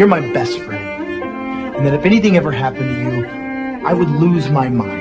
You're my best friend. And that if anything ever happened to you, I would lose my mind.